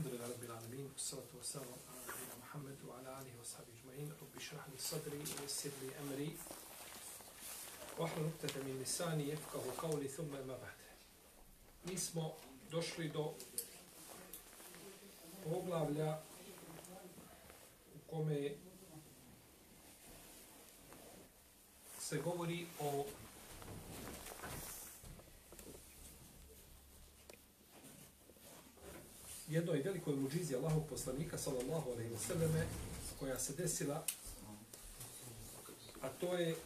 Alhamdulillah, Rabbil Alamin, salatu wa salam, ala Muhammedu, ala alihi wa sahbihi jma'in, rubbi šrahni sadri, ili sidri emri, vahlu nuktete min nisani, jefkahu kauli, thumma ima bade. Mi smo došli do poglavlja u kome se govori o jednoj velikoj muđizi Allahog poslanika, sallallahu alaihi wa koja se desila, a to je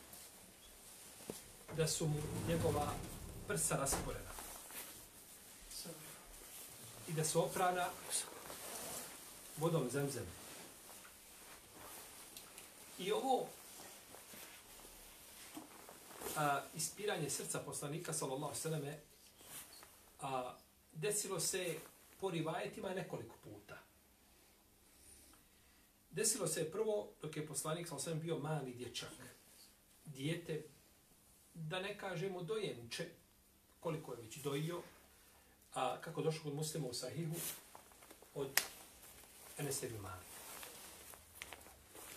da su mu njegova prsa rasporena. I da su oprana vodom zemzem. I ovo a, ispiranje srca poslanika, sallallahu alaihi wa sallame, a, desilo se po rivajetima nekoliko puta. Desilo se prvo dok je poslanik sa osvijem bio mali dječak. Dijete, da ne kažemo dojenče, koliko je već dojio, a kako došlo kod muslima u sahihu, od Enesevi mali.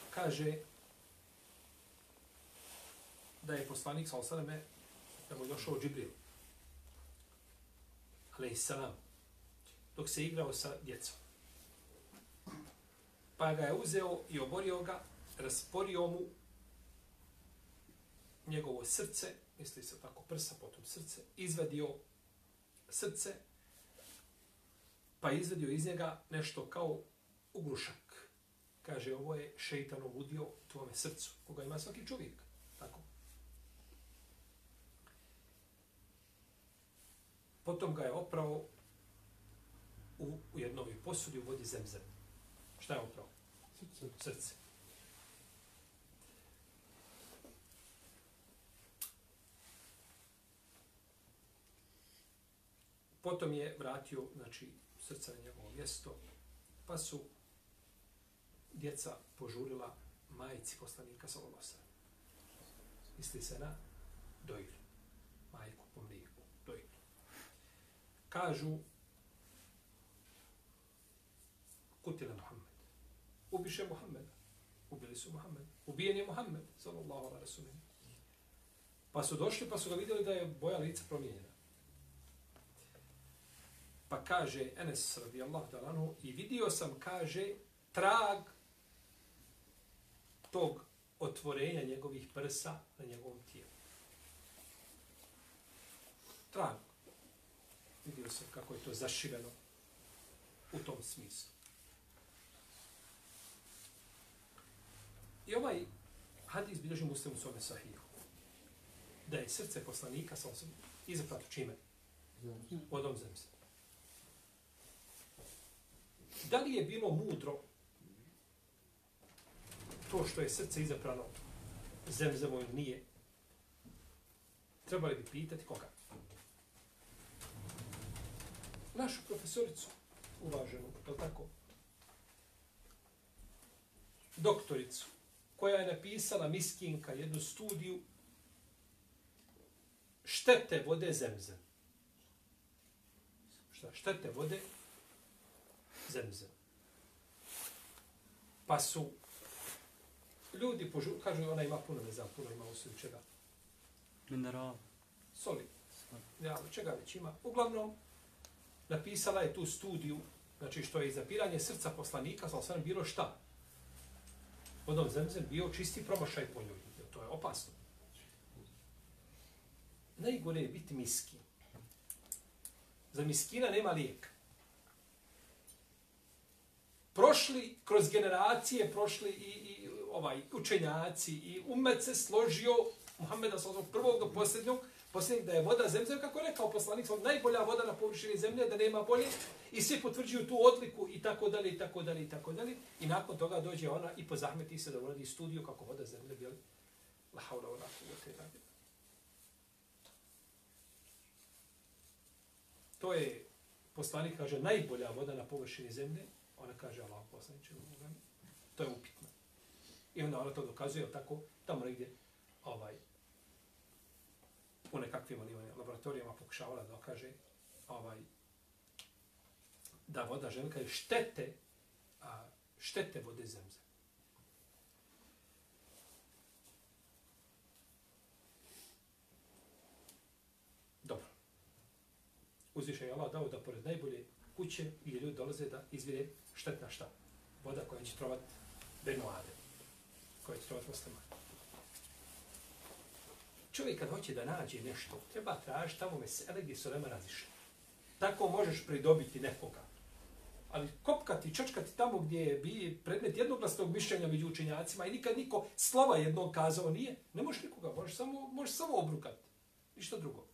Kaže da je poslanik sa osvijem da mu je došao Džibril. Aleyhisselam dok se igrao sa djecom. Pa ga je uzeo i oborio ga, rasporio mu njegovo srce, misli se tako prsa, potom srce, izvadio srce, pa izvadio iz njega nešto kao ugrušak. Kaže, ovo je šeitanov udio tvome srcu, koga ima svaki čovjek. Tako. Potom ga je oprao u, u jednoj posudi u vodi zemzem. Šta je upravo? Srce. Srce. Potom je vratio, znači, srce na njegovo mjesto, pa su djeca požurila majici poslanika Salomosa. Misli se na dojlju. Majku po mlijeku. Dojlju. Kažu, kutila Muhammed. Ubiše Muhammeda. Ubili su Muhammed. Ubijen je Muhammed, sallallahu ala rasulim. Pa su došli, pa su ga vidjeli da je boja lica promijenjena. Pa kaže Enes radijallahu talanu i vidio sam, kaže, trag tog otvorenja njegovih prsa na njegovom tijelu. Trag. Vidio sam kako je to zašiveno u tom smislu. I ovaj hadis bilježi muslim u svome sahihu. Da je srce poslanika sa osobom izaprato čime? Vodom zemze. Da li je bilo mudro to što je srce izaprano zemzemo ili nije? Trebali bi pitati koga? Našu profesoricu, uvaženu, je li tako? Doktoricu, koja je napisala miskinka jednu studiju štete vode zemzem. Šta? Štete vode zemzem. Pa su ljudi požu, kažu ona ima puno, ne znam, puno ima osim čega. Mineral. Soli. Ja, čega već ima. Uglavnom, napisala je tu studiju, znači što je izapiranje srca poslanika, sa osvijem bilo šta vodom zemzem bio čisti promašaj po njoj. To je opasno. Najgore je biti miskin. Za miskina nema lijeka. Prošli kroz generacije, prošli i, i ovaj učenjaci i umet se složio Muhammeda sa prvog do posljednjog, Poslanik da je voda zemzem, kako je rekao poslanik, najbolja voda na površini zemlje, da nema bolje, i svi potvrđuju tu odliku i tako dalje, i tako dalje, i tako dalje. I nakon toga dođe ona i pozahmeti se da uradi studiju kako voda zemlje, bili la haula wa la kuvvete illa billah. To je, poslanik kaže, najbolja voda na površini zemlje, ona kaže, Allah poslaniče, to je upitno. I onda ona to dokazuje, tako, tamo negdje, ovaj, u nekakvim onim laboratorijama pokušavala da dokaže ovaj, da voda ženka je štete, a, štete vode zemze. Dobro. Uzviše je Allah dao da pored najbolje kuće i ljudi dolaze da izvire štetna šta? Voda koja će trovat Benoade. Koja će trovat muslimane. Čovjek kad hoće da nađe nešto, treba tražiti tamo mesele gdje su nema razišli. Tako možeš pridobiti nekoga. Ali kopkati, čačkati tamo gdje je bi predmet jednoglasnog mišljenja među učenjacima i nikad niko slova jednog kazao nije, ne možeš nikoga, možeš samo, možeš samo obrukati. Ništa drugo.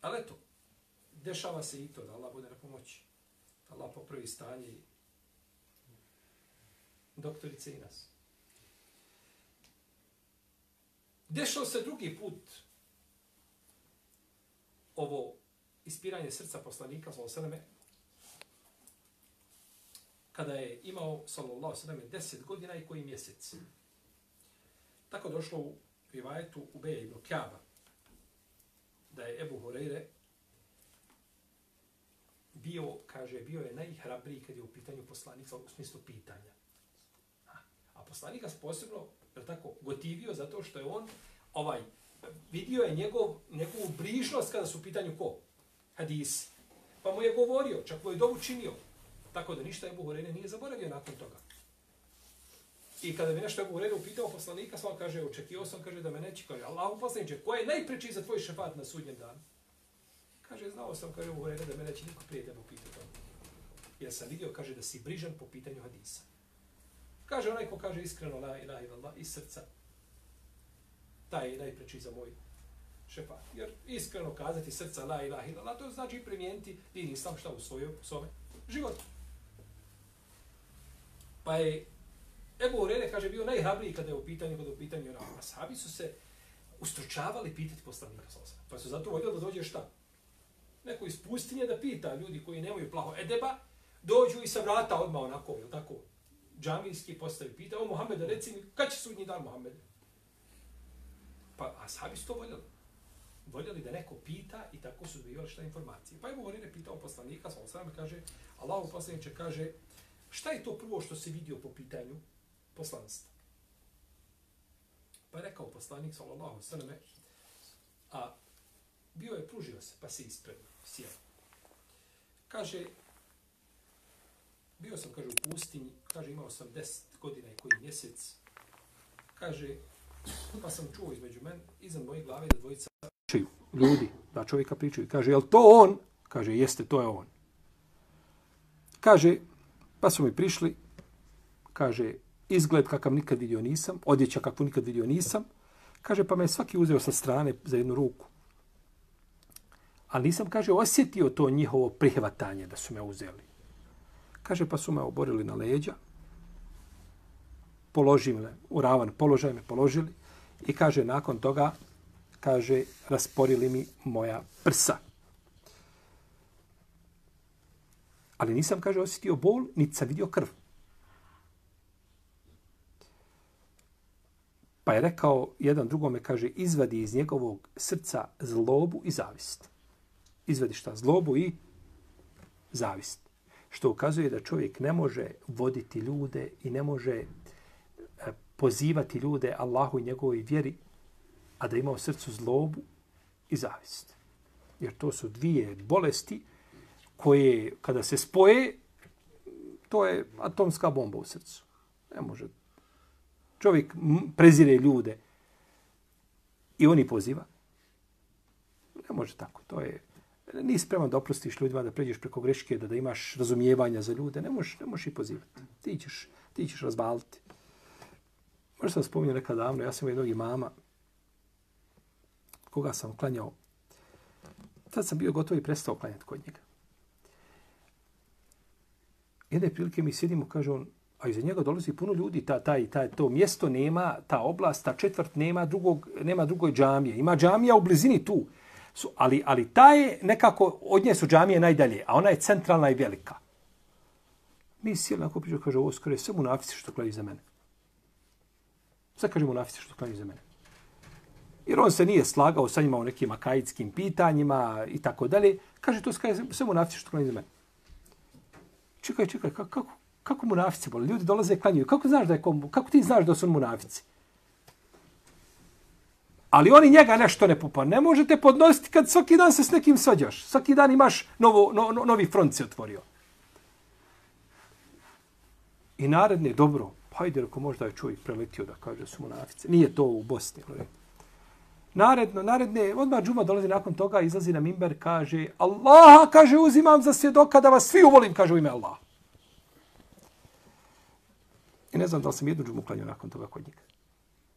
Ali eto, dešava se i to da Allah bude na pomoći. Da Allah popravi stanje i doktorice i nas. Dešao se drugi put ovo ispiranje srca poslanika, sallallahu kada je imao, sallallahu sallam, deset godina i koji mjesec. Tako došlo u rivajetu u Beja ibn Kjaba, da je Ebu Horeire bio, kaže, bio je najhrabriji kad je u pitanju poslanika u smislu pitanja. A poslanika posebno, je tako, gotivio zato što je on, ovaj, vidio je njegov, njegovu brižnost kada su u pitanju ko? Hadisi. Pa mu je govorio, čak mu je dovu činio. Tako da ništa je Buhurene nije zaboravio nakon toga. I kada bi nešto Ebu Buhurene upitao poslanika, sva kaže, očekio sam, kaže, da me neće, kaže, Allah poslaniče, ko je najpreči za tvoj šefat na sudnjem danu? Kaže, znao sam, kaže Buhurene, da me neće niko prije tebe upitao. Jer sam vidio, kaže, da si brižan po pitanju hadisa. Kaže onaj ko kaže iskreno la ilaha illallah iz srca. Taj je najpreči za moj šefat. Jer iskreno kazati srca la ilaha illallah, to znači primijeniti din islam šta u svojom svome životu. Pa je Ebu Urene, kaže, bio najhrabriji kada je u pitanju, kada je u pitanju na Ashabi su se ustručavali pitati poslanika Salosa. Pa su zato voljeli da dođe šta? Neko iz pustinje da pita ljudi koji nemaju plaho edeba, dođu i sa vrata odmah onako, je tako? Džamijski postavi pita, o Muhammed, reci mi, kad će sudnji dan Muhammed? Pa ashabi su to voljeli. Voljeli da neko pita i tako su dobivali šta informacije. Pa je Buhari pitao poslanika, sa osram, kaže, Allah u poslaniče kaže, šta je to prvo što se vidio po pitanju poslanstva? Pa je rekao poslanik, sallallahu sallam, a bio je, pružio se, pa se ispred, sjeo. Kaže, bio sam, kaže, u pustinji, kaže, imao sam 10 godina i koji mjesec, kaže, pa sam čuo između men, iza moje glave da dvojica pričaju, ljudi, da čovjeka pričaju, kaže, jel to on? Kaže, jeste, to je on. Kaže, pa su mi prišli, kaže, izgled kakav nikad vidio nisam, odjeća kakvu nikad vidio nisam, kaže, pa me svaki uzeo sa strane za jednu ruku. Ali nisam, kaže, osjetio to njihovo prihvatanje da su me uzeli. Kaže, pa su me oborili na leđa, položili me u ravan položaj, me položili i kaže, nakon toga, kaže, rasporili mi moja prsa. Ali nisam, kaže, osjetio bol, niti sam vidio krv. Pa je rekao jedan drugome, kaže, izvadi iz njegovog srca zlobu i zavist. Izvadi šta? Zlobu i zavist što ukazuje da čovjek ne može voditi ljude i ne može e, pozivati ljude Allahu i njegovoj vjeri, a da ima u srcu zlobu i zavist. Jer to su dvije bolesti koje, kada se spoje, to je atomska bomba u srcu. Ne može. Čovjek prezire ljude i oni poziva. Ne može tako. To je nisi spreman da oprostiš ljudima, da pređeš preko greške, da, da imaš razumijevanja za ljude, ne možeš, ne možeš i pozivati. Ti ćeš, ti ćeš razbaliti. Možda sam spominjao nekad davno, ja sam jednog mama, koga sam klanjao. Tad sam bio gotov i prestao klanjati kod njega. Jedne prilike mi sjedimo, kaže on, a iza njega dolazi puno ljudi, ta, taj, taj, to mjesto nema, ta oblast, ta četvrt nema, drugog, nema drugoj džamije. Ima džamija u blizini tu su, ali, ali ta je nekako, od nje su džamije najdalje, a ona je centralna i velika. Mi sjeli na kupiću, kaže, ovo skoro je sve munafici što klaju za mene. Sve kaže munafici što klaju za mene. Jer on se nije slagao sa njima u nekim akaidskim pitanjima i tako dalje. Kaže, to skaje sve munafici što klanju za mene. Čekaj, čekaj, kako, kako, kako munafici boli? Ljudi dolaze i klanjuju. Kako, znaš da je, kako ti znaš da su munafici? Ali oni njega nešto ne popa. Ne možete podnositi kad svaki dan se s nekim svađaš. Svaki dan imaš novo, no, no, novi front se otvorio. I naredne, dobro, pa ajde, ako možda je čovjek preletio da kaže su monafice. Nije to u Bosni. Ali. Naredno, naredne, odmah džuma dolazi nakon toga, izlazi na mimber, kaže, Allaha, kaže, uzimam za svjedoka da vas svi uvolim, kaže u ime Allaha. I ne znam da li sam jednu džumu klanio nakon toga kod njega.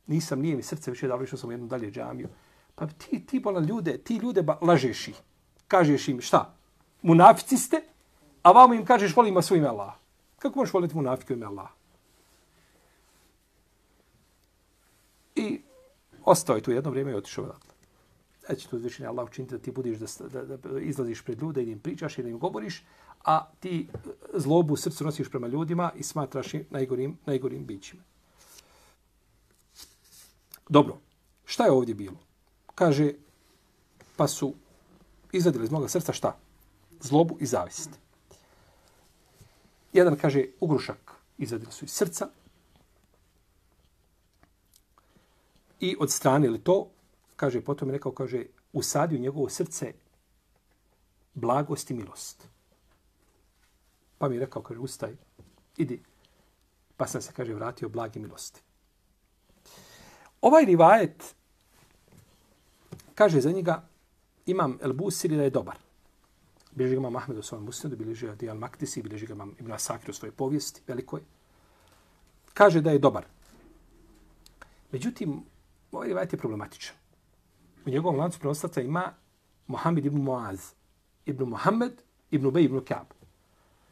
Nisam, nije mi srce više dalo, išao sam jednu dalje džamiju. Pa ti, ti bolan ljude, ti ljude ba, lažeš ih. Kažeš im šta? Munafici ste, a vamo im kažeš volim vas u ime Allah. Kako možeš voliti munafike u ime Allah? I ostao je tu jedno vrijeme i otišao odatle. Sada tu to uzvišenje Allah učiniti da ti budiš da, da, da izlaziš pred ljude i da im pričaš i da im govoriš, a ti zlobu u srcu nosiš prema ljudima i smatraš ih najgorim, najgorim bićima. Dobro, šta je ovdje bilo? Kaže, pa su izvadili iz moga srca šta? Zlobu i zavist. Jedan kaže, ugrušak izvadili su iz srca, i odstranili to, kaže, potom je rekao, kaže, usadi u njegovo srce blagost i milost. Pa mi je rekao, kaže, ustaj, idi. Pa sam se, kaže, vratio blagi milosti. Ovaj rivajet, kaže za njega, imam El Busiri da je dobar. Bileži ga imam Ahmed u svojom muslimu, bileži ga Dijal Maktisi, bileži ga imam Ibn Asakir u svojoj povijesti, velikoj. Kaže da je dobar. Međutim, Ovaj rivajet je problematičan. U njegovom lancu prenoslaca ima Mohamed ibn Muaz, ibn Mohamed, ibn Ubej ibn Kaab.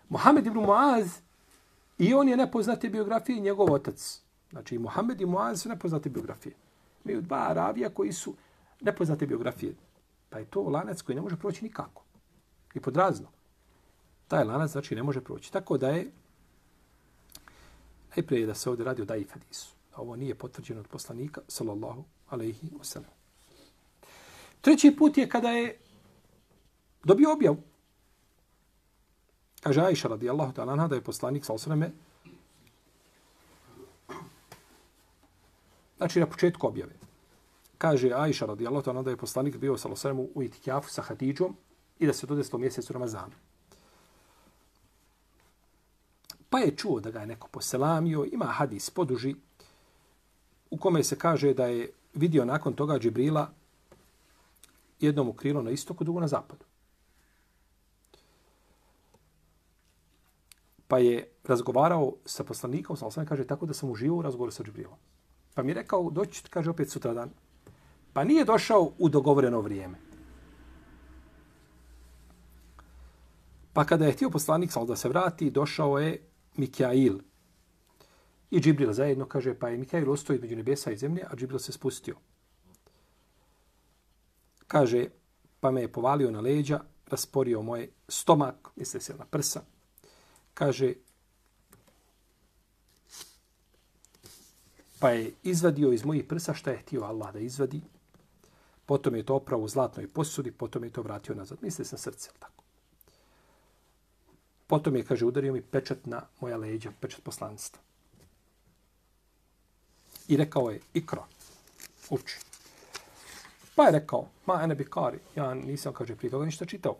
Mohamed ibn Muaz i on je nepoznate biografije njegov otac. Znači i i Muaz su nepoznate biografije. Imaju dva Arabija koji su nepoznate biografije. Pa je to lanac koji ne može proći nikako. I podrazno. Taj lanac znači ne može proći. Tako da je najprije da se ovdje radi o daif hadisu ovo nije potvrđeno od poslanika, sallallahu alaihi wasallam. Treći put je kada je dobio objavu. Kaže Aisha radijallahu ta'ala da je poslanik sallallahu alaihi Znači na početku objave. Kaže Aisha radijallahu ta'ala da je poslanik bio sa alaihi u itikjafu sa Hatidžom i da se to desilo mjesecu Ramazanu. Pa je čuo da ga je neko poselamio, ima hadis poduži, u kome se kaže da je vidio nakon toga Džibrila jednom u krilo na istoku, drugo na zapadu. Pa je razgovarao sa poslanikom, sa kaže tako da sam uživao u razgovoru sa Džibrilom. Pa mi je rekao, doći, kaže opet sutra dan. Pa nije došao u dogovoreno vrijeme. Pa kada je htio poslanik da se vrati, došao je Mikail, I Džibril zajedno kaže, pa je Mikail ostao između nebesa i zemlje, a Džibril se spustio. Kaže, pa me je povalio na leđa, rasporio moj stomak, misle se na prsa. Kaže, pa je izvadio iz mojih prsa šta je htio Allah da izvadi. Potom je to opravo u zlatnoj posudi, potom je to vratio nazad. Misle se na srce, tako. Potom je, kaže, udario mi pečat na moja leđa, pečat poslanstva. I rekao je, ikra, uči. Pa je rekao, ma ene bi kari, ja nisam, kaže, prije toga ništa čitao,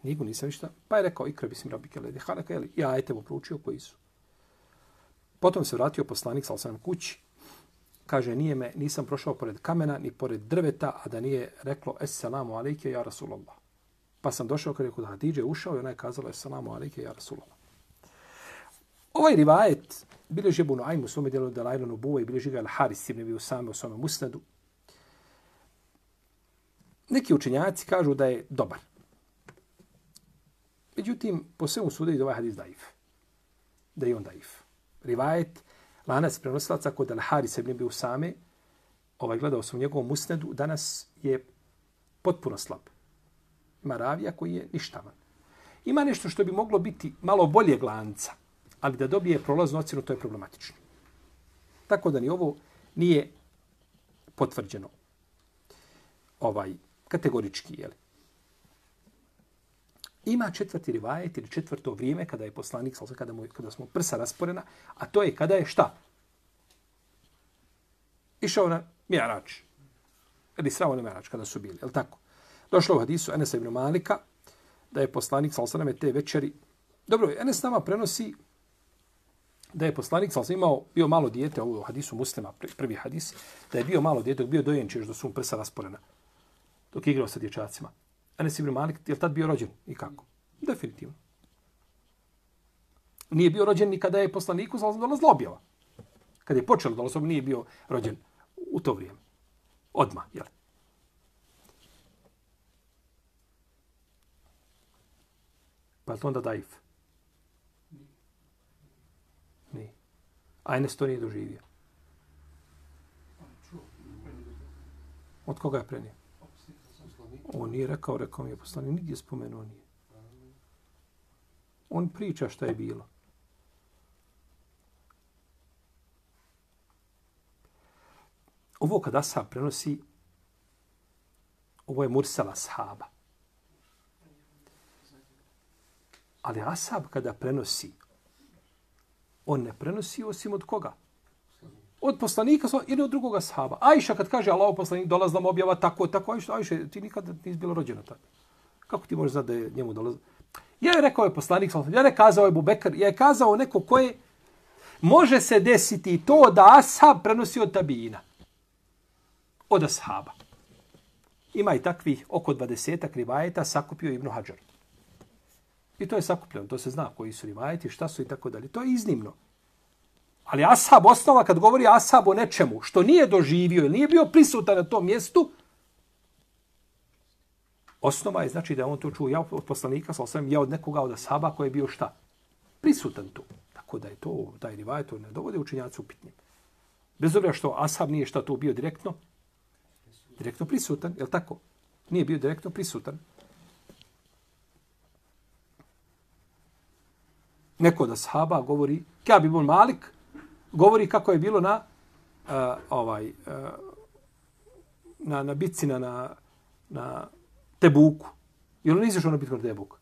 knjigu nisam ništa. Pa je rekao, ikra, bisim rabi kele, halaka, jeli, ja je tebu proučio koji su. Potom se vratio poslanik, sal sam kući, kaže, nije me, nisam prošao pored kamena, ni pored drveta, a da nije reklo, assalamu alaike, ja Rasulallah. Pa sam došao kada je kod Hadidže ušao i ona je kazala, assalamu alaike, ja Rasulallah. Ovaj rivajet, bilježi Ebu Nuaym u svome djelu Delajlu Nubuva i bilježi ga Al-Haris ibn Abi Usame u svome musnadu. Neki učenjaci kažu da je dobar. Međutim, po svemu sude i ovaj hadis daif. Da je on daif. Rivajet, lanac prenosilaca kod Al-Haris ibn Bi Usame, ovaj gledao sam u njegovom musnedu, danas je potpuno slab. Ima ravija koji je ništavan. Ima nešto što bi moglo biti malo bolje glanca, ali da dobije prolaznu ocjenu, to je problematično. Tako da ni ovo nije potvrđeno. ovaj kategorički, je Ima četvrti rivajet ili četvrto vrijeme kada je poslanik, kada, mu, kada smo prsa rasporena, a to je kada je šta? Išao na Mjerač. Ili sravo na Mjerač kada su bili, je tako? Došlo u hadisu Enesa ibn Malika da je poslanik, sal te večeri, dobro, Enes nama prenosi da je poslanik sa imao, bio malo dijete, ovo hadisu muslima, prvi hadis, da je bio malo dijete, dok bio dojenčeš, do su prsa rasporena, dok je igrao sa dječacima. Enes ibn Malik, je li tad bio rođen? I kako? Definitivno. Nije bio rođen ni kada je poslaniku sal dolazila objava. Kada je počelo dolazila, nije bio rođen u to vrijeme. Odma, jel? Pa je to onda daif? A Enes to nije doživio. Od koga je prenio? On nije rekao, rekao mi je poslanik, nigdje spomenuo nije. On priča šta je bilo. Ovo kada sam prenosi, ovo je mursala sahaba. Ali Asab kada prenosi, on ne prenosi osim od koga? Od poslanika ili od drugoga sahaba. Ajša kad kaže Allahu poslanik dolaz nam objava tako, tako, Ajša, Ajša ti nikada nisi bilo rođena tada. Kako ti možeš znati da je njemu dolaz? Ja je rekao je poslanik, ja ne kazao je Bubekar, ja je kazao neko koje može se desiti to da Ashab prenosi od tabina. Od ashaba. Ima i takvih oko 20 rivajeta sakupio Ibnu Hadžar. I to je sakupljeno, to se zna koji su rivajeti, šta su i tako dalje. To je iznimno. Ali Ashab, osnova kad govori Ashab o nečemu što nije doživio ili nije bio prisutan na tom mjestu, osnova je znači da on to čuo ja od poslanika, sa osam ja od nekoga od Ashaba koji je bio šta? Prisutan tu. Tako da je to, taj rivaj to ne dovode učinjaci upitnim. Bez obzira što Ashab nije šta to bio direktno, direktno prisutan, je tako? Nije bio direktno prisutan. neko da ashaba govori, Kjab ibn Malik, govori kako je bilo na uh, ovaj uh, na, na bitci na, na, na Tebuku. li on izašao na bitku na Tebuku.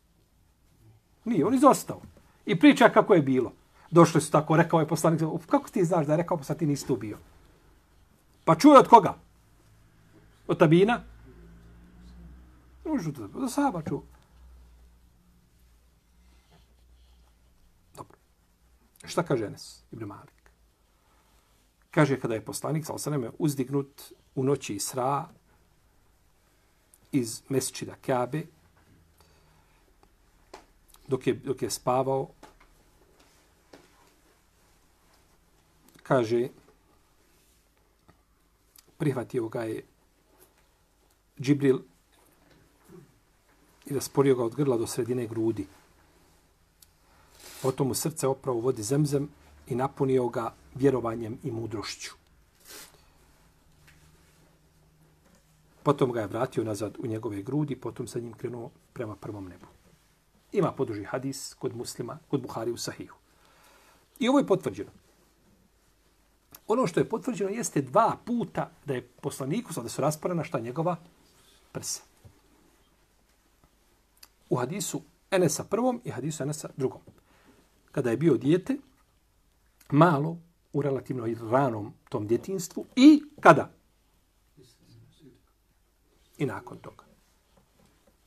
Nije, on izostao. I priča kako je bilo. Došli su tako, rekao je poslanik, kako ti znaš da je rekao, pa sad ti nisi tu bio. Pa čuje od koga? Od Tabina? Užu, od da čuo. Dobro. Šta kaže Enes Ibn Malik? Kaže kada je poslanik, sal sveme, uzdignut u noći Isra iz mesečida Kabe, dok je, dok je spavao, kaže, prihvatio ga je Džibril i rasporio ga od grla do sredine grudi. Potom mu srce oprao vodi zemzem i napunio ga vjerovanjem i mudrošću. Potom ga je vratio nazad u njegove grudi, potom sa njim krenuo prema prvom nebu. Ima poduži hadis kod muslima, kod Buhari u Sahihu. I ovo je potvrđeno. Ono što je potvrđeno jeste dva puta da je poslaniku, sada su rasporena šta njegova prsa. U hadisu Enesa prvom i hadisu Enesa drugom kada je bio dijete, malo u relativno ranom tom djetinstvu i kada? I nakon toga.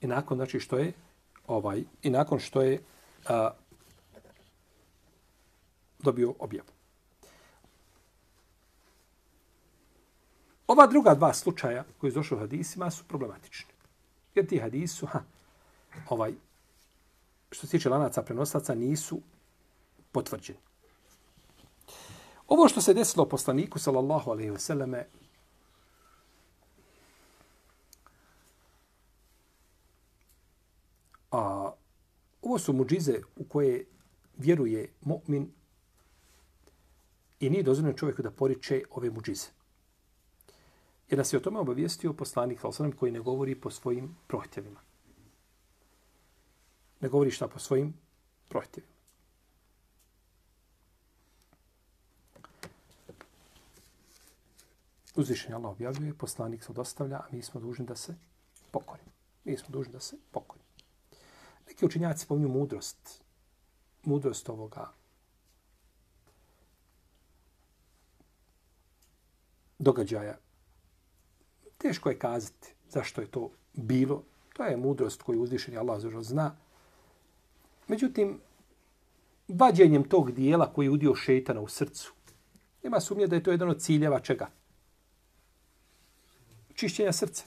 I nakon, znači, što je ovaj, i nakon što je a, dobio objavu. Ova druga dva slučaja koji su došli u hadisima su problematični. Jer ti hadisu, ha, ovaj, što se tiče lanaca prenosaca, nisu potvrđeni. Ovo što se desilo poslaniku, sallallahu alaihi ve selleme, a ovo su muđize u koje vjeruje mu'min i nije dozvoljeno čovjeku da poriče ove muđize. Jer nas je o tome obavijestio poslanik, sallallahu koji ne govori po svojim prohtjevima. Ne govori šta po svojim prohtjevima. Uzvišenje Allah objavljuje, poslanik se dostavlja, a mi smo dužni da se pokorimo. Mi smo dužni da se pokorimo. Neki učenjaci spominju mudrost, mudrost ovoga događaja. Teško je kazati zašto je to bilo. To je mudrost koju uzvišeni Allah zažal zna. Međutim, vađenjem tog dijela koji je udio šeitana u srcu, nema sumnje da je to jedan od ciljeva čega? Čišćenja srca.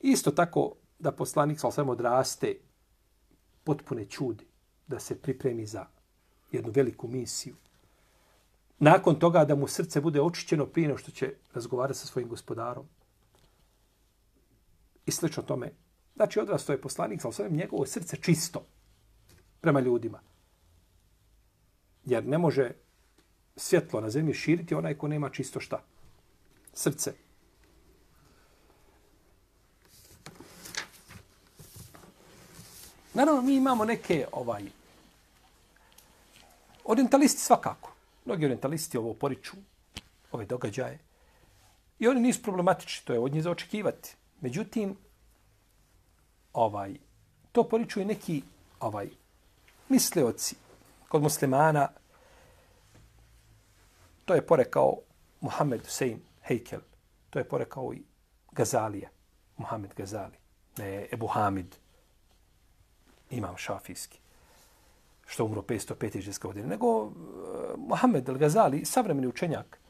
Isto tako da poslanik sa svem odraste potpune čudi, da se pripremi za jednu veliku misiju. Nakon toga da mu srce bude očišćeno prije što će razgovarati sa svojim gospodarom. I slično tome. Znači, odrasto je poslanik, sa svem njegovo srce čisto prema ljudima. Jer ne može svjetlo na zemlji širiti onaj ko nema čisto šta? Srce. Naravno, mi imamo neke ovaj orientalisti svakako. Mnogi orientalisti ovo poriču, ove događaje. I oni nisu problematični, to je od njih za očekivati. Međutim, ovaj, to poriču i neki ovaj, misleoci kod muslimana. To je porekao Muhammed Hussein Heikel. To je porekao i Gazalija. Muhammed Gazali. Ne Ebu Hamid imam šafijski, što umro 505. godine, nego uh, Mohamed El-Gazali, savremeni učenjak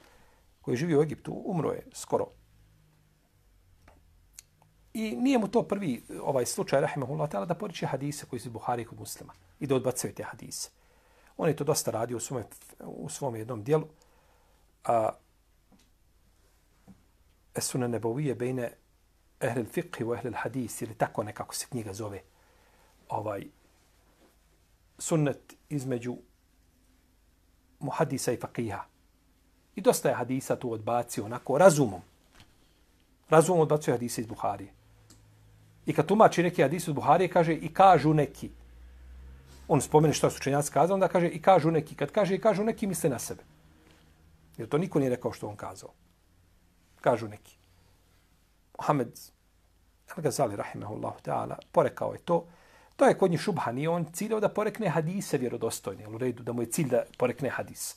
koji živi u Egiptu, umro je skoro. I nije mu to prvi eh, ovaj slučaj, rahimahullah ta'ala, da poriče hadise koji su Buhari kod muslima i da odbacuje te hadise. On je to dosta radio u svom, u svom jednom dijelu. A, Esuna nebovije bejne ehlil fiqhi u ehlil hadis, ili tako nekako se knjiga zove ovaj sunnet između muhadisa i fakiha. I dosta je hadisa tu odbacio onako razumom. Razumom odbacio hadisa iz Buharije. I kad tumači neki hadis iz Buharije, kaže i kažu neki. On spomene što su učenjaci kazali, onda kaže i kažu neki. Kad kaže i kažu neki, misle na sebe. Jer to niko nije rekao što on kazao. Kažu neki. Mohamed Al-Ghazali, rahimahullahu ta'ala, porekao je to. To je kod njih šubha, nije on ciljao da porekne hadise vjerodostojne, u redu, da mu je cilj da porekne hadis.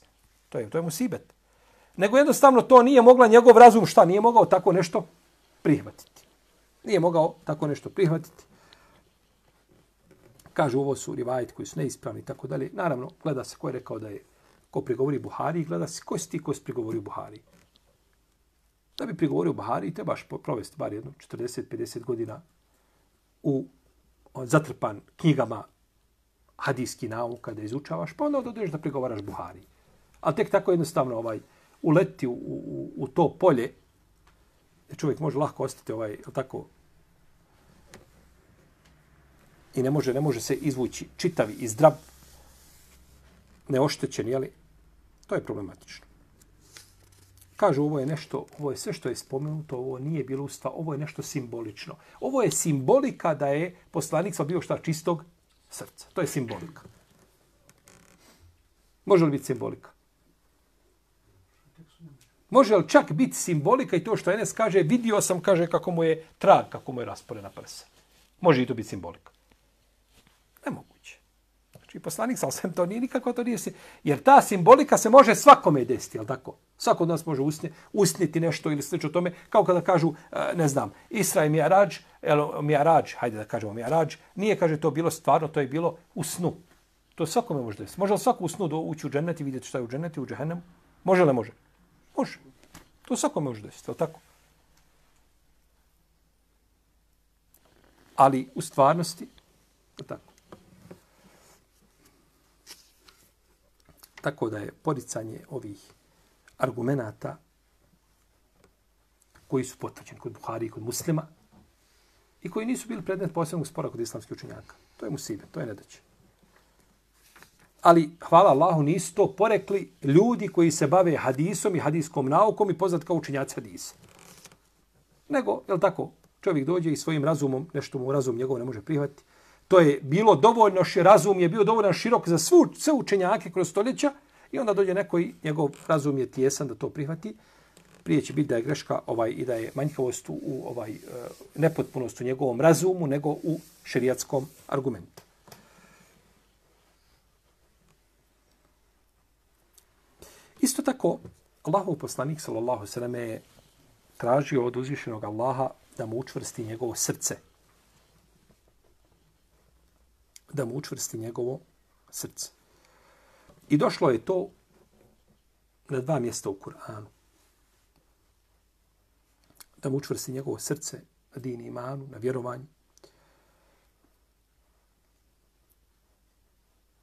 To je, to je musibet. Nego jednostavno to nije mogla njegov razum šta, nije mogao tako nešto prihvatiti. Nije mogao tako nešto prihvatiti. Kažu ovo su rivajiti koji su neispravni i tako dalje. Naravno, gleda se ko je rekao da je ko prigovori Buhari, gleda se ko si ti ko si prigovori Buhari. Da bi prigovorio Buhari, trebaš provesti bar jedno 40-50 godina u zatrpan knjigama hadijski nauka da izučavaš, pa onda dođeš da prigovaraš Buhari. Ali tek tako jednostavno ovaj uleti u, u, u to polje, čovjek može lahko ostati ovaj, tako, i ne može, ne može se izvući čitavi i zdrav, neoštećen, jeli? To je problematično. Kažu, ovo je nešto, ovo je sve što je spomenuto, ovo nije bilo ustva, ovo je nešto simbolično. Ovo je simbolika da je poslanik sa bio šta čistog srca. To je simbolika. Može li biti simbolika? Može li čak biti simbolika i to što Enes kaže, vidio sam, kaže, kako mu je trag, kako mu je raspore na prsa. Može i to biti simbolika. Znači, poslanik sa to nije nikako to nije. Jer ta simbolika se može svakome desiti, jel tako? Svako od nas može usni, usniti nešto ili slično tome, kao kada kažu, e, ne znam, Isra i Mi'arađ, Mi'arađ, hajde da kažemo Mi'arađ, nije, kaže, to bilo stvarno, to je bilo u snu. To svakome može desiti. Može li svako u snu do, ući u džennet i vidjeti šta je u džennetu, u džehennemu? Može li može? Može. To svakome može desiti, jel tako? Ali u stvarnosti, tako. Tako da je poricanje ovih argumenata koji su potvrđeni kod Buhari i kod muslima i koji nisu bili predmet posebnog spora kod islamskih učenjaka. To je musibe, to je nedaće. Ali, hvala Allahu, nisu to porekli ljudi koji se bave hadisom i hadiskom naukom i poznat kao učenjaci hadisa. Nego, je tako, čovjek dođe i svojim razumom, nešto mu razum njegov ne može prihvatiti, to je bilo dovoljno, razum je bio dovoljno širok za svu, sve učenjake kroz stoljeća, I onda dođe neko i njegov razum je tijesan da to prihvati. prije će biti da je greška ovaj i da je manjkavost u ovaj e, nepotpunost u njegovom razumu nego u šerijatskom argumentu. Isto tako, Allahov poslanik, sallallahu sallam, je tražio od uzvišenog Allaha da mu učvrsti njegovo srce. Da mu učvrsti njegovo srce. I došlo je to na dva mjesta u Kur'anu. Da mu učvrsti njegovo srce na dini imanu, na vjerovanju.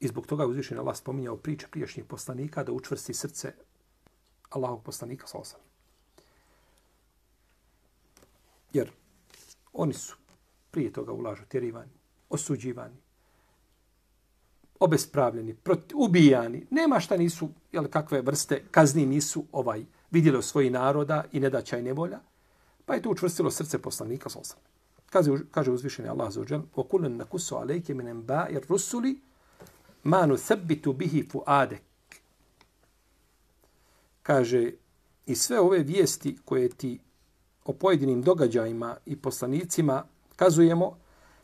I zbog toga je uzvišen Allah spominjao priče priješnjih poslanika da učvrsti srce Allahog poslanika sa osam. Jer oni su prije toga ulažu tjerivani, osuđivani, obespravljeni, proti, ubijani. Nema šta nisu, jel, kakve vrste kazni nisu ovaj vidjeli u svoji naroda i nedaća i nevolja. Pa je to učvrstilo srce poslanika sa osam. Kaže, kaže uzvišeni Allah za uđel, وَكُلًا نَكُسُ عَلَيْكِ مِنْ اَنْبَاءِ الرُّسُلِ مَا نُثَبِّتُ بِهِ فُعَادَكِ Kaže, i sve ove vijesti koje ti o pojedinim događajima i poslanicima kazujemo,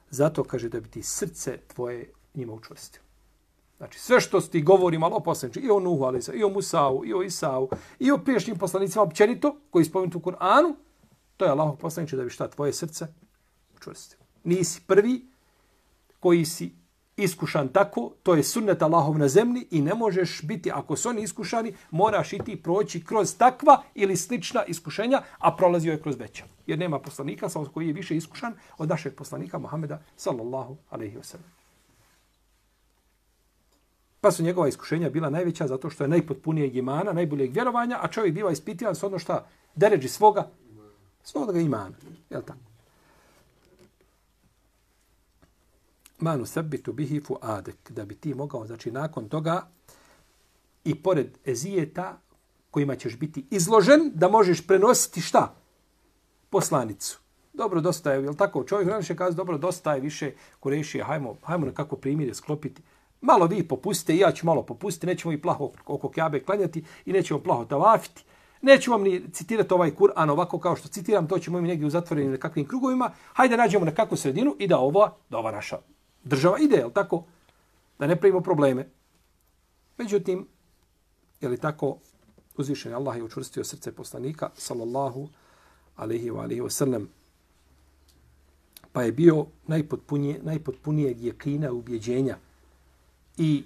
zato kaže da bi ti srce tvoje njima učvrstilo. Znači, sve što ti govori malo poslaniče, i o Nuhu, ali i o Musau, i o Isau, i o priješnjim poslanicima općenito, koji spomenuti u Kur'anu, to je Allahov poslaniče da bi šta tvoje srce učvrstilo. Nisi prvi koji si iskušan tako, to je sunnet Allahov na zemlji i ne možeš biti, ako su oni iskušani, moraš i ti proći kroz takva ili slična iskušenja, a prolazio je kroz veća. Jer nema poslanika koji je više iskušan od našeg poslanika Muhameda sallallahu alaihi wa sallam. Pa su njegova iskušenja bila najveća zato što je najpotpunijeg imana, najboljeg vjerovanja, a čovjek biva ispitivan s ono šta deređi svoga, svoga imana. Je li tako? Manu sebitu bihi fu adek, da bi ti mogao, znači nakon toga, i pored ezijeta kojima ćeš biti izložen, da možeš prenositi šta? Poslanicu. Dobro, dosta je, jel tako? Čovjek raniše kaže, dobro, dosta je više kurešije, hajmo, hajmo nekako primire sklopiti. Malo vi popustite, ja ću malo popustiti, nećemo i plaho oko kjabe klanjati i nećemo plaho tavafiti. Neću vam ni citirati ovaj Kur'an ovako kao što citiram, to ćemo mi negdje u zatvorenim nekakvim krugovima. Hajde nađemo nekakvu sredinu i da ova, da ova naša država ide, je tako? Da ne pravimo probleme. Međutim, je li tako uzvišen Allah je učvrstio srce poslanika, sallallahu alaihi wa alaihi wa sallam, pa je bio najpotpunije, najpotpunije jekina ubjeđenja i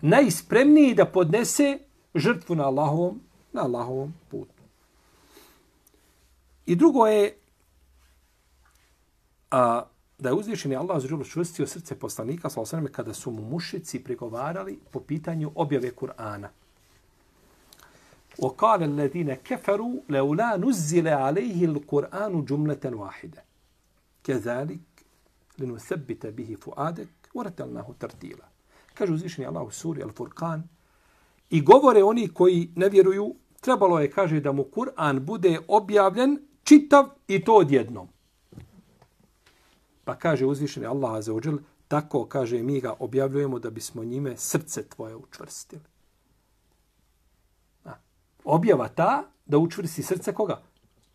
najspremniji da podnese žrtvu na Allahovom, na Allahovom putu. I drugo je a, da je uzvišeni Allah zađelo čvrstio srce poslanika sa osrame kada su mu mušici pregovarali po pitanju objave Kur'ana. وقال الذين كفروا لولا نزل عليه القرآن جملة واحدة كذلك لنثبت به فؤادك ورتلناه ترتيلا kaže uzvišeni Allah u suri Al-Furqan, i govore oni koji ne vjeruju, trebalo je, kaže, da mu Kur'an bude objavljen čitav i to odjednom. Pa kaže uzvišeni Allah za tako, kaže, mi ga objavljujemo da bismo njime srce tvoje učvrstili. A, objava ta da učvrsti srce koga?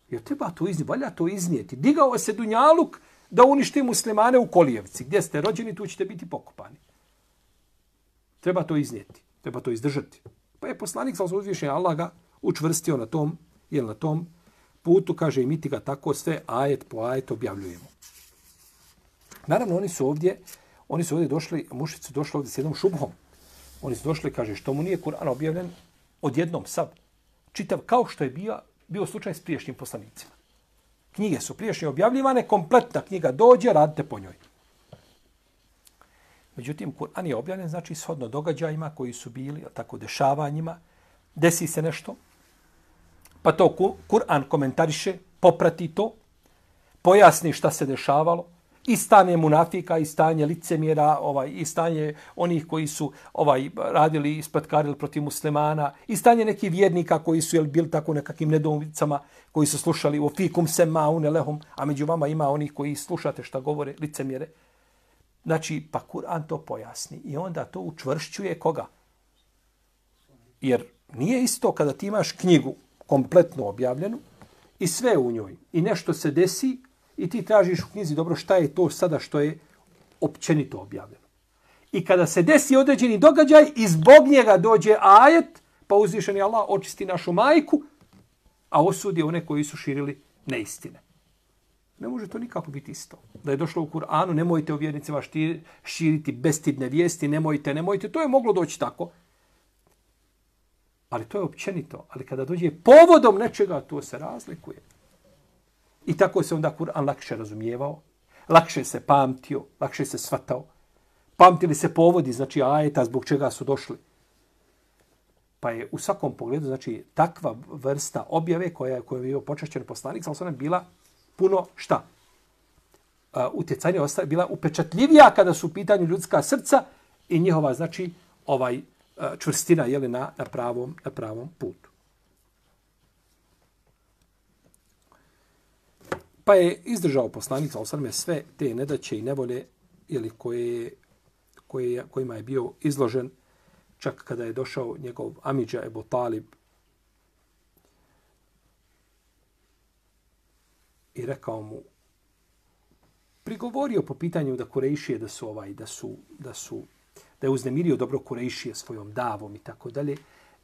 Jer treba to iznijeti, valja to iznijeti. Digao se Dunjaluk da uništi muslimane u Kolijevci. Gdje ste rođeni, tu ćete biti pokupani. Treba to iznijeti. Treba to izdržati. Pa je poslanik sa uzvišenja Allah ga učvrstio na tom, jel na tom putu, kaže i mi ti ga tako sve ajet po ajet objavljujemo. Naravno, oni su ovdje, oni su ovdje došli, mušici su došli ovdje s jednom šubhom. Oni su došli, kaže, što mu nije Kur'an objavljen odjednom sad. Čitav kao što je bio, bio slučaj s priješnjim poslanicima. Knjige su priješnje objavljivane, kompletna knjiga dođe, radite po njoj. Međutim, Kur'an je objavljen, znači, shodno događajima koji su bili, tako, dešavanjima, desi se nešto, pa to Kur'an komentariše, poprati to, pojasni šta se dešavalo, i stanje munafika, i stanje licemjera, ovaj, i stanje onih koji su ovaj radili i protiv muslimana, i stanje nekih vjernika koji su jel, bili tako nekakvim nedomicama, koji su slušali u fikum se maune lehom, a među vama ima onih koji slušate šta govore licemjere, Znači, pa Kur'an to pojasni i onda to učvršćuje koga? Jer nije isto kada ti imaš knjigu kompletno objavljenu i sve u njoj. I nešto se desi i ti tražiš u knjizi dobro šta je to sada što je općenito objavljeno. I kada se desi određeni događaj i zbog njega dođe ajet, pa uzvišeni Allah očisti našu majku, a osudi one koji su širili neistine. Ne može to nikako biti isto. Da je došlo u Kur'anu, nemojte u vjernicima širiti bestidne vijesti, nemojte, nemojte. To je moglo doći tako. Ali to je općenito. Ali kada dođe povodom nečega, to se razlikuje. I tako se onda Kur'an lakše razumijevao, lakše se pamtio, lakše se svatao. Pamtili se povodi, znači ajeta zbog čega su došli. Pa je u svakom pogledu, znači, takva vrsta objave koja, koja je bio počašćen poslanik, sam sam bila puno šta? Uh, utjecajnije ostaje, bila upečatljivija kada su u pitanju ljudska srca i njihova, znači, ovaj uh, čvrstina je na, na, pravom, na pravom putu. Pa je izdržao poslanik, sa osrme, sve te nedaće i nevolje ili koje, koje, kojima je bio izložen čak kada je došao njegov Amidža Ebu Talib i rekao mu prigovorio po pitanju da Kurejšije da su ovaj da su da su da je uznemirio dobro Kurejšije svojom davom i tako dalje.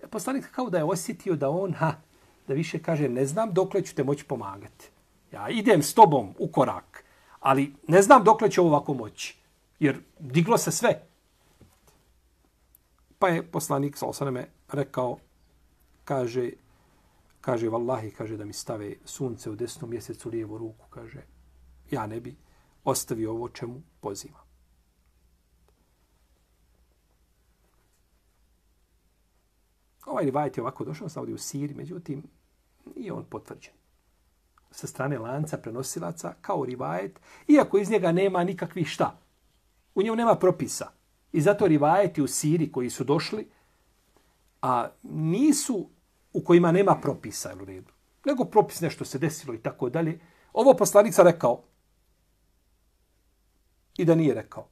E, poslanik kao da je osjetio da on ha da više kaže ne znam dokle ću te moći pomagati. Ja idem s tobom u korak, ali ne znam dokle će ovako moći. Jer diglo se sve. Pa je poslanik sa osaname rekao, kaže, kaže, vallahi, kaže da mi stave sunce u desnom mjesecu lijevu ruku, kaže, ja ne bi ostavio ovo čemu pozivam. Ovaj rivajt je ovako došao, sa ovdje u Siri, međutim, nije on potvrđen sa strane lanca prenosilaca kao rivajet, iako iz njega nema nikakvih šta. U njemu nema propisa. I zato rivajeti u Siri koji su došli, a nisu u kojima nema propisa, u redu. Nego propis nešto se desilo i tako dalje. Ovo poslanica rekao i da nije rekao.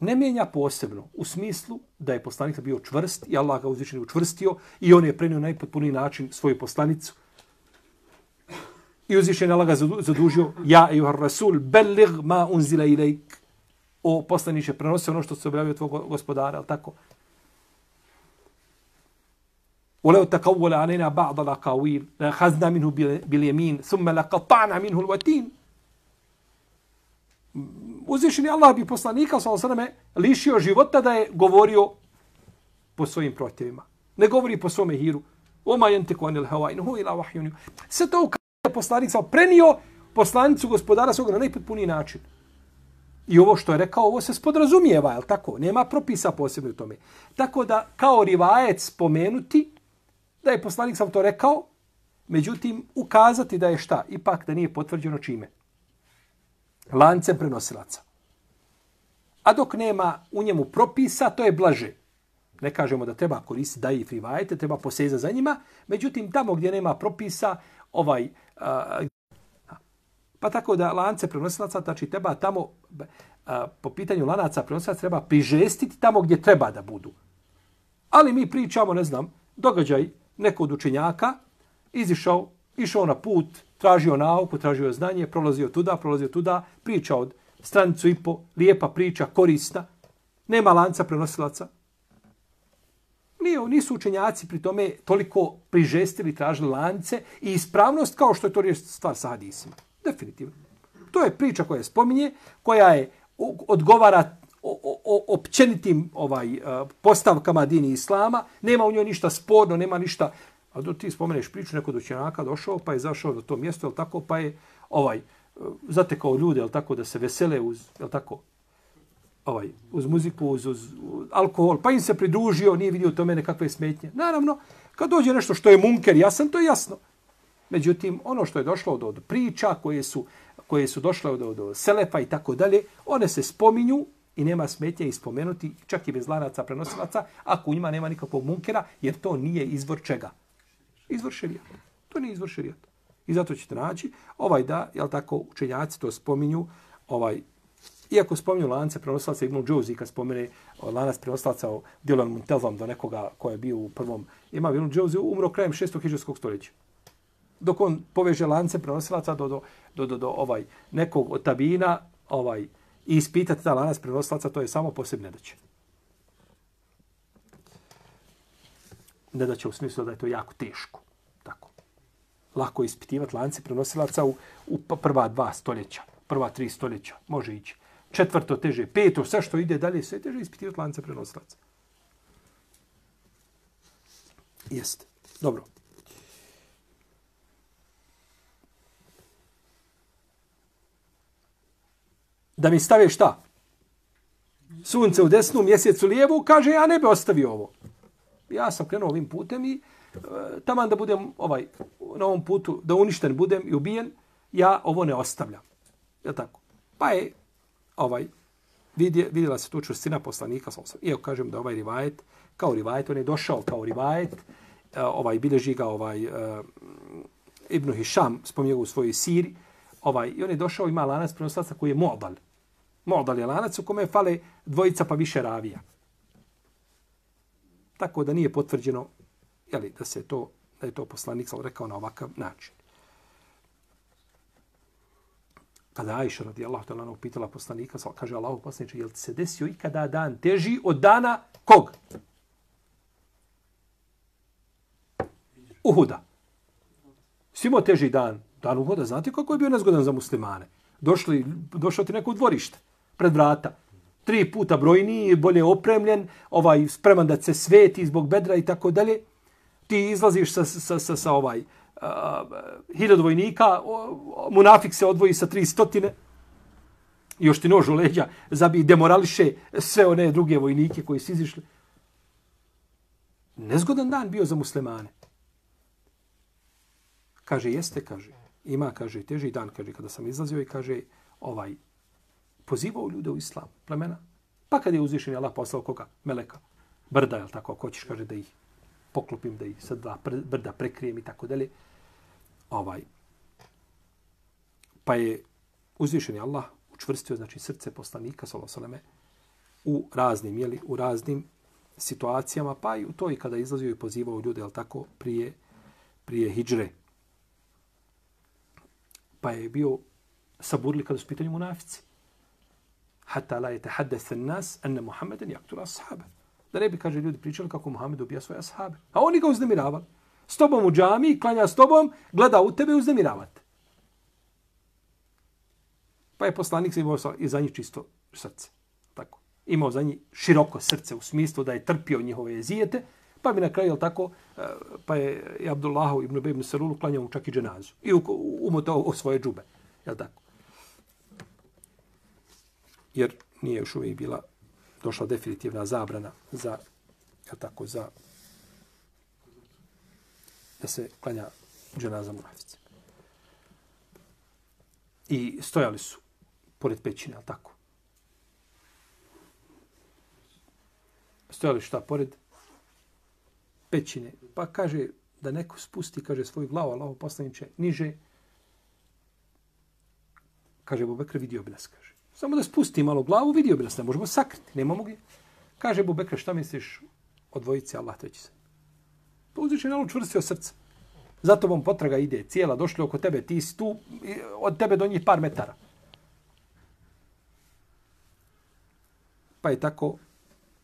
Ne mijenja posebno u smislu da je poslanica bio čvrst i Allah ga uzvišen učvrstio i on je prenio najpotpuniji način svoju poslanicu I uzvišen Allah ga zadužio, ja i rasul, belig ma unzila ilajk. O poslaniće, prenosi ono što se objavio tvoj gospodara, ali tako? ولو تقول علينا بعض الاقاويل لاخذنا منه باليمين ثم لقطعنا منه الوتين Uzvišeni Allah bi poslanika sa osaname lišio života da je govorio po svojim protivima. Ne govori po svome hiru. Oma jenteku anil hawa in hu ila wahjun. Sve to poslanik sam prenio poslanicu gospodara svoga na najpotpuniji način. I ovo što je rekao, ovo se spodrazumijeva, je tako? Nema propisa posebno u tome. Tako da, kao rivajec spomenuti, da je poslanik sam to rekao, međutim, ukazati da je šta? Ipak da nije potvrđeno čime? Lancem prenosilaca. A dok nema u njemu propisa, to je blaže. Ne kažemo da treba koristiti da i frivajete, treba poseza za njima. Međutim, tamo gdje nema propisa, ovaj, pa tako da lance prenosilaca, znači treba tamo, a, po pitanju lanaca prenosilaca, treba prižestiti tamo gdje treba da budu. Ali mi pričamo, ne znam, događaj nekog učenjaka, izišao, išao na put, tražio nauku, tražio znanje, prolazio tuda, prolazio tuda, priča od stranicu i po, lijepa priča, korisna, nema lanca prenosilaca, Nije, nisu učenjaci pri tome toliko prižestili, tražili lance i ispravnost kao što je to stvar sa hadisima. Definitivno. To je priča koja je spominje, koja je odgovara o, o, općenitim ovaj, postavkama dini islama. Nema u njoj ništa sporno, nema ništa... A do ti spomeneš priču, neko do Čenaka došao, pa je zašao do to mjesto, tako, pa je ovaj, zatekao ljude, jel tako, da se vesele uz, jel tako, ovaj, uz muziku, uz, uz, uz alkohol, pa im se pridružio, nije vidio tome nekakve smetnje. Naravno, kad dođe nešto što je munker, jasan, to je jasno. Međutim, ono što je došlo od, od priča koje su, koje su došle od, od, od selefa i tako dalje, one se spominju i nema smetnje ispomenuti, čak i bez lanaca prenosilaca, ako u njima nema nikakvog munkera, jer to nije izvor čega? Izvor šerijata. To nije izvor šerijata. I zato ćete naći ovaj da, jel tako, učenjaci to spominju, ovaj Iako spominju lance prenosilaca Ibn Džuzi, kad spomene lanac prenosilaca o Dylan Muntelvom do nekoga ko je bio u prvom, ima Ibn Džuzi umro krajem šestog hiđarskog stoljeća. Dok on poveže lance prenosilaca do, do, do, do, do ovaj nekog od tabina ovaj, i ispitati ta lanac prenosilaca, to je samo posebne daće. Ne da će u smislu da je to jako teško. Tako. Lako je ispitivati lance prenosilaca u, u prva dva stoljeća, prva tri stoljeća. Može ići četvrto teže, peto, sve što ide dalje, sve teže ispitivati lance prenosilaca. Jeste. Dobro. Da mi stave šta? Sunce u desnu, mjesec u lijevu, kaže, ja ne bi ostavio ovo. Ja sam krenuo ovim putem i e, taman da budem ovaj, na ovom putu, da uništen budem i ubijen, ja ovo ne ostavljam. Je tako? Pa je ovaj, vidje, vidjela se tu čustina poslanika, sam sam. Iako kažem da ovaj rivajet, kao rivajet, on je došao kao rivajet, e, ovaj, bilježi ga ovaj, uh, Ibn Hišam spominje u svojoj siri, ovaj, i on je došao, ima lanac prenoslaca koji je modal. Modal je lanac u kome fale dvojica pa više ravija. Tako da nije potvrđeno jeli, da se to da je to poslanik sam rekao na ovakav način. Kada Aisha radijallahu ta'ala upitala poslanika, kaže Allahu poslaniče, jel ti se desio ikada dan teži od dana kog? Uhuda. Svimo teži dan. Dan Uhuda, znate kako je bio nezgodan za muslimane? Došli, došao ti neko u dvorište, pred vrata. Tri puta brojniji, bolje opremljen, ovaj spreman da se sveti zbog bedra i tako dalje. Ti izlaziš sa, sa, sa, sa ovaj, hiljadu vojnika, munafik se odvoji sa tri stotine, još ti nož u leđa, zabi demorališe sve one druge vojnike koji su izišli. Nezgodan dan bio za muslimane. Kaže, jeste, kaže, ima, kaže, teži dan, kaže, kada sam izlazio i kaže, ovaj, pozivao ljude u islam, plemena. Pa kad je uzvišen, je Allah poslao koga? Meleka. Brda, jel tako, ako hoćeš, kaže, da ih poklopim, da ih sa dva brda prekrijem i tako dalje ovaj pa je uzvišeni Allah učvrstio znači srce poslanika sallallahu alejhi u raznim jeli, u raznim situacijama pa i u to i kada izlazio i pozivao ljude al tako prije prije hidžre pa je bio saburli kada su pitanju munafici hatta la yatahaddath an-nas anna Muhammadan yaqtul ashaba da ne bi kaže ljudi pričali kako Muhammed ubija svoje ashabe a oni ga uznemiravali s tobom u džami, klanja s tobom, gleda u tebe i uznemiravate. Pa je poslanik se imao i za njih čisto srce. Tako. Imao za njih široko srce u smislu da je trpio njihove jezijete, pa bi na kraju, jel tako, eh, pa je Abdullahu ibn Bejbn Sarulu klanjao mu čak i dženazu. I umotao u svoje džube. Jel tako? Jer nije još uvijek bila došla definitivna zabrana za, jel tako, za da se klanja dženaza munafice. I stojali su pored pećine, ali tako? Stojali šta pored pećine. Pa kaže da neko spusti, kaže svoju glavu, Allah poslaniče, niže. Kaže, Bobekr vidio bi nas, kaže. Samo da spusti malo glavu, vidio bi nas, ne možemo sakriti, nema mogu. Kaže Bubekr, šta misliš o dvojici Allah treći se? Pa uzviš je učvrstio srce. Zato vam potraga ide cijela, došli oko tebe, ti si tu, od tebe do njih par metara. Pa je tako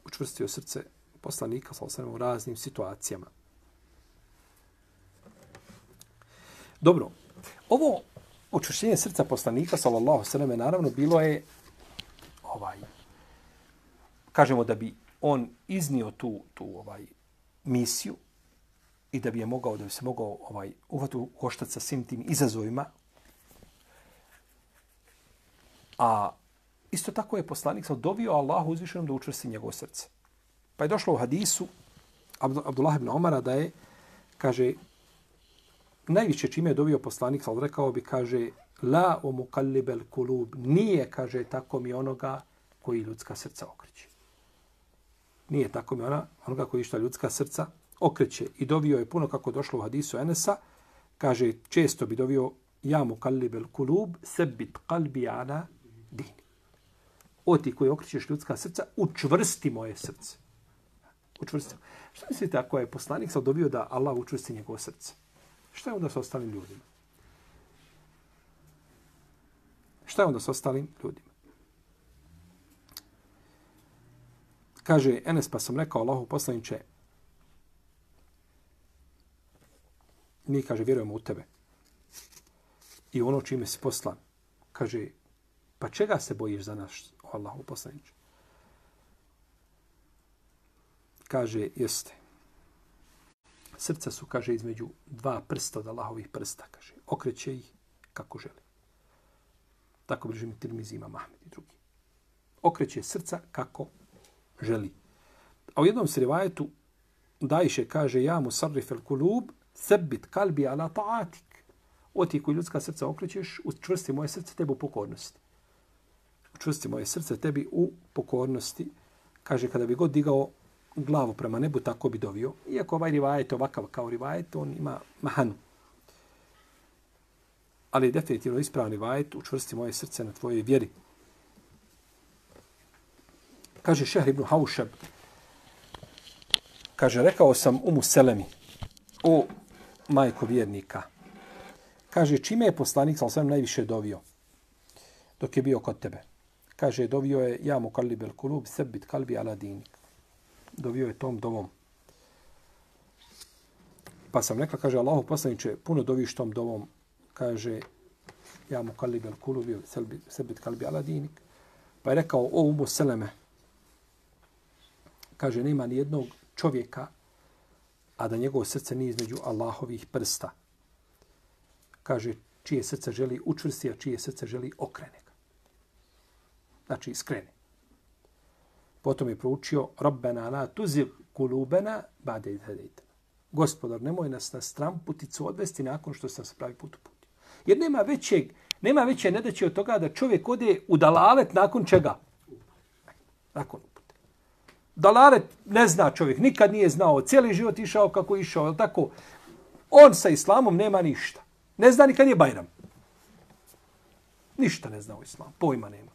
učvrstio srce poslanika, sa osnovim u raznim situacijama. Dobro, ovo učvršćenje srca poslanika, sallallahu sallam, naravno bilo je ovaj, kažemo da bi on iznio tu, tu ovaj misiju, i da bi je mogao, da bi se mogao ovaj, uvati koštac sa svim tim izazovima. A isto tako je poslanik sam dovio Allahu uzvišenom da učvrsti njegovo srce. Pa je došlo u hadisu Abdullah ibn Omara da je, kaže, najviše čime je dovio poslanik, ali rekao bi, kaže, la o mukallibel kulub, nije, kaže, tako mi onoga koji ljudska srca okreće. Nije tako mi ona, onoga koji išta ljudska srca okreće i dovio je puno kako došlo u hadisu Enesa, kaže često bi dovio ja mu kalibel kulub sebit kalbi ala din. o ti koji okrećeš ljudska srca, učvrsti moje srce. Učvrsti. Šta mislite ako je poslanik sad dobio da Allah učvrsti njegovo srce? Šta je onda sa ostalim ljudima? Šta je onda sa ostalim ljudima? Kaže Enes, pa sam rekao Allahu poslaniče, mi, kaže, vjerujemo u tebe. I ono čime si poslan, kaže, pa čega se bojiš za nas, Allahu poslaniče? Kaže, jeste. Srca su, kaže, između dva prsta od Allahovih prsta, kaže. Okreće ih kako želi. Tako bliže mi tirmizima Mahmed i drugi. Okreće srca kako želi. A u jednom srivajetu Dajše kaže, ja mu sarrif el kulub, sebit kalbi ala ta'atik. O ti koji ljudska srca okrećeš, učvrsti moje srce tebi u pokornosti. Učvrsti moje srce tebi u pokornosti. Kaže, kada bi god digao glavu prema nebu, tako bi dovio. Iako ovaj rivajet ovakav kao rivajet, on ima mahanu. Ali definitivno ispravni rivajet, učvrsti moje srce na tvojoj vjeri. Kaže Šehr ibn Haušab, kaže, rekao sam umu Selemi, o majko vjernika, kaže, čime je poslanik sa osvijem najviše dovio dok je bio kod tebe? Kaže, dovio je ja mu kalibel kulub, sebit kalbi ala dinik. Dovio je tom dovom. Pa sam rekla, kaže, Allahu poslaniče, puno doviš tom dovom. Kaže, ja mu kalibel kulubi, sebit kalbi aladinik. Pa je rekao, o umu seleme, kaže, nema ni jednog čovjeka, a da njegovo srce nije između Allahovih prsta. Kaže, čije srce želi učvrsti, a čije srce želi okrene ga. Znači, skrene. Potom je proučio, Rabbena la tuzir kulubena bade idhedejtena. Gospodar, nemoj nas na stram puticu odvesti nakon što sam se pravi put uputio. Jer nema većeg, nema veće nedaće od toga da čovjek ode u dalalet nakon čega? Nakon Dalaret ne zna čovjek, nikad nije znao, cijeli život išao kako išao, je tako? On sa islamom nema ništa. Ne zna ni kad je Bajram. Ništa ne zna o islamu, pojma nema.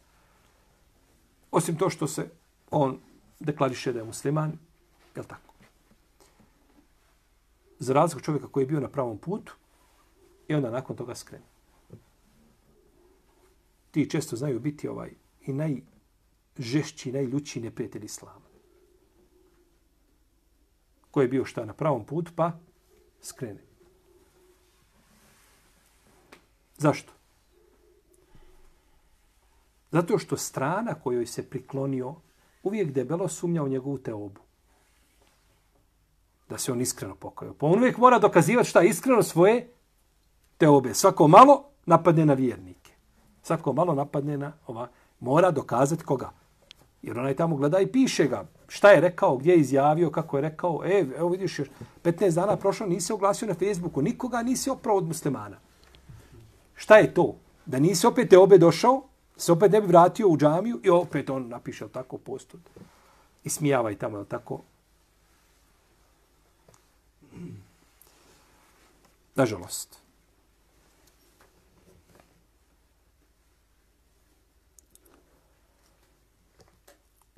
Osim to što se on deklariše da je musliman, je tako? Za razliku čovjeka koji je bio na pravom putu i onda nakon toga skrene. Ti često znaju biti ovaj i najžešći, najljući neprijatelj islama ko je bio šta na pravom putu, pa skrene. Zašto? Zato što strana kojoj se priklonio uvijek debelo sumnja u njegovu teobu. Da se on iskreno pokajao. Pa on uvijek mora dokazivati šta iskreno svoje teobe. Svako malo napadne na vjernike. Svako malo napadne na ova. Mora dokazati koga? Jer onaj tamo gleda i piše ga. Šta je rekao, gdje je izjavio, kako je rekao. E, evo vidiš, 15 dana prošlo, nisi oglasio na Facebooku. Nikoga nisi oprao od muslimana. Šta je to? Da nisi opet te obe došao, se opet ne bi vratio u džamiju i opet on napiše tako postud. I smijavaj tamo, tako. Nažalost.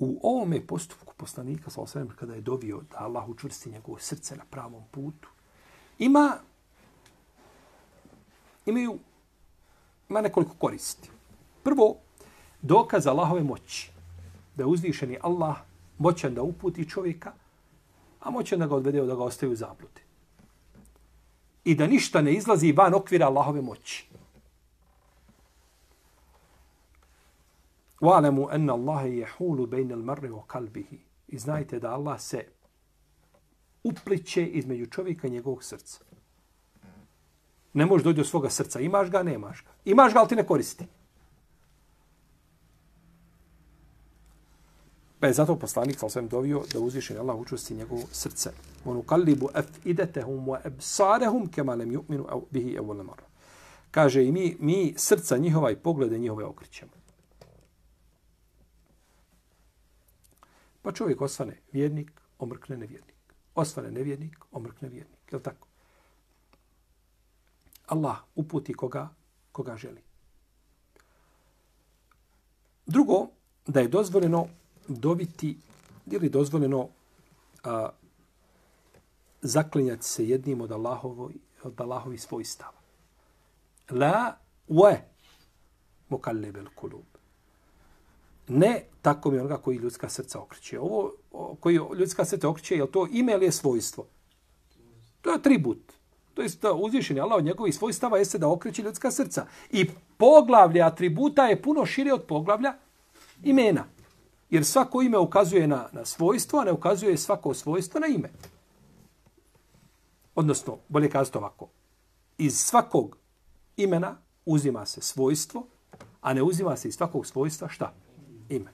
u ovome postupku poslanika sa osvijem, kada je dovio da Allah učvrsti njegovo srce na pravom putu, ima, imaju, ima nekoliko koristi. Prvo, dokaz Allahove moći. Da je uzvišeni Allah moćan da uputi čovjeka, a moćan da ga odvede da ga ostaje u zabludi. I da ništa ne izlazi van okvira Allahove moći. Wa'lamu anna Allaha yahulu bayna al-mar'i wa qalbihi. I znajte da Allah se upliče između čovjeka i njegovog srca. Ne možeš doći do svoga srca. Imaš ga, nemaš ga. Imaš ga, ali ti ne koristi. Pa je zato poslanik sa osvijem dovio da uzvišen Allah učusti njegovo srce. Onu kallibu af idetehum wa ebsarehum kema lem yu'minu bihi evo. Kaže i mi, mi srca njihova i poglede njihove okrićemo. Pa čovjek osvane vjernik, omrkne nevjernik. Osvane nevjernik, omrkne vjernik. Je li tako? Allah uputi koga, koga želi. Drugo, da je dozvoljeno dobiti ili dozvoljeno a, zaklinjati se jednim od Allahovi, od Allahovi svojstava. La wa mukallebel kulub. Ne tako mi onoga koji ljudska srca okreće. Ovo koji ljudska srca okreće, je to ime ili je svojstvo? To je atribut. To je uzvišen Allah od njegovih svojstava jeste da okreće ljudska srca. I poglavlje atributa je puno šire od poglavlja imena. Jer svako ime ukazuje na, na svojstvo, a ne ukazuje svako svojstvo na ime. Odnosno, bolje kazati ovako. Iz svakog imena uzima se svojstvo, a ne uzima se iz svakog svojstva šta? Ime.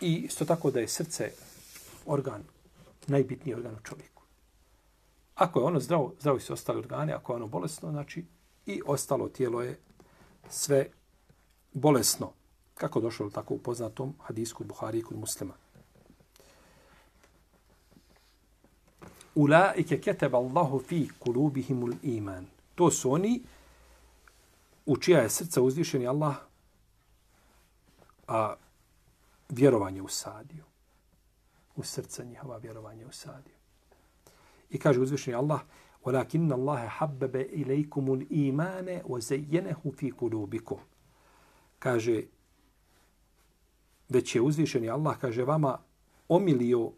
I isto tako da je srce organ, najbitniji organ u čovjeku. Ako je ono zdravo, zdravi su ostali organi, ako je ono bolesno, znači i ostalo tijelo je sve bolesno. Kako došlo tako u poznatom hadisku Buhari kod muslima. Ulaike keteba Allahu fi kulubihimul iman. To su oni u čija je srca uzvišeni Allah a vjerovanje u sadiju. U srca njihova vjerovanje u sadiju. I kaže uzvišeni Allah, وَلَكِنَّ اللَّهَ حَبَّبَ إِلَيْكُمُ الْإِيمَانَ وَزَيَّنَهُ فِي قُلُوبِكُمْ Kaže, već je uzvišeni Allah, kaže vama, omilio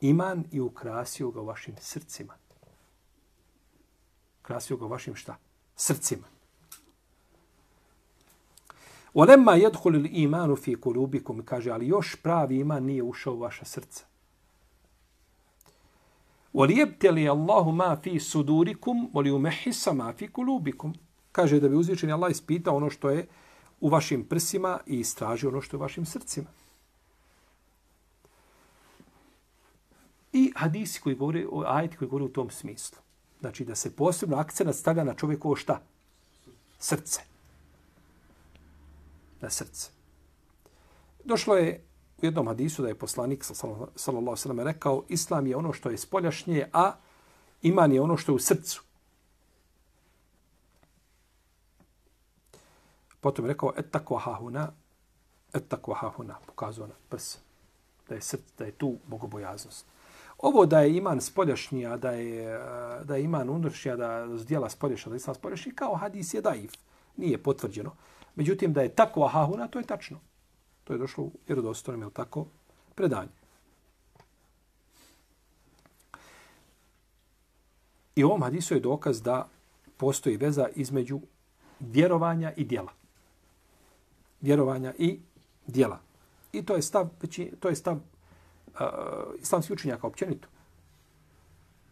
iman i ukrasio ga u vašim srcima. Ukrasio ga u vašim šta? Srcima. وَلَمَّا يَدْخُلِ الْإِيمَانُ فِي قُلُوبِكُمْ Kaže, ali još pravi iman nije ušao u vaša srca. وَلِيَبْتَلِيَ اللَّهُ مَا فِي سُدُورِكُمْ وَلِيُمَحِسَ مَا فِي قُلُوبِكُمْ Kaže da bi uzvičeni Allah ispita ono što je u vašim prsima i istraži ono što je u vašim srcima. I hadisi koji govore, ajeti koji govore u tom smislu. Znači da se posebno akcent stavlja na čovjekovo šta? Srce. Na srce. Došlo je u jednom hadisu da je poslanik sallallahu sallam rekao islam je ono što je spoljašnje, a iman je ono što je u srcu. Potom je rekao et takva hahuna, et takva hahuna, pokazao na prs, da je, srce, da je tu bogobojaznost. Ovo da je iman spoljašnji, a da je, da je iman unutrašnji, a da zdjela spoljašnja, da je islam spoljašnji, kao hadis je daif. Nije potvrđeno. Međutim, da je takva hahuna, to je tačno. To je došlo u vjerodostojnom, je tako, predanje. I u ovom hadisu je dokaz da postoji veza između vjerovanja i dijela. Vjerovanja i dijela. I to je stav, to je stav uh, islamskih učenjaka općenito.